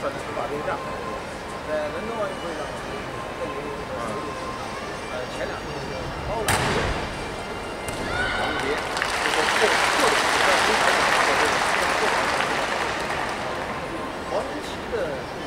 算是司法对。在伦敦奥运会上，中国队啊，邓宁，呃，前两天个高卢的这个，就是说的四个人，上。在这个四个之后，他。